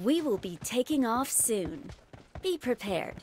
We will be taking off soon. Be prepared.